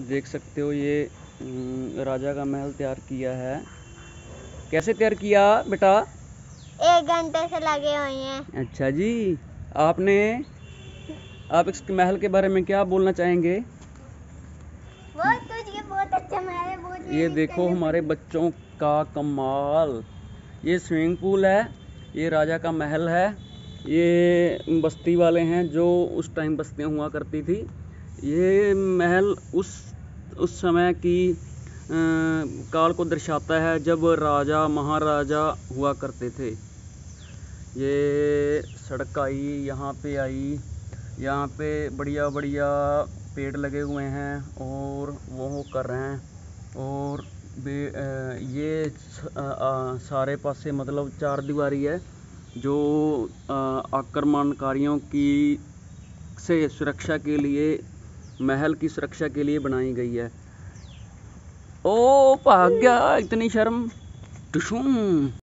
देख सकते हो ये राजा का महल तैयार किया है। कैसे तैयार किया बेटा? एक घंटे से लगे हुए हैं। अच्छा जी आपने आप इस महल के बारे में क्या बोलना चाहेंगे? बहुत कुछ ये बहुत अच्छा महल है बहुत ये देखो हमारे बच्चों का कमाल। ये स्विमिंग पूल है ये राजा का महल है। ये बस्ती वाले हैं जो उस टाइम बस्तियाँ हुआ करती थी। ये महल उस उस समय की काल को दर्शाता है जब राजा, महाराजा हुआ करते थे। ये सड़क आई, यहाँ पे आई। यहाँ पे बढ़िया बढ़िया पेड़ लगे हुए हैं और वो कर रहे हैं। और ये सारे पासे मतलब चार दीवारी है जो आक्रमणकारियों की से सुरक्षा के लिए महल की सुरक्षा के लिए बनाई गई है। ओ भाग गया इतनी शर्म। टुशुम।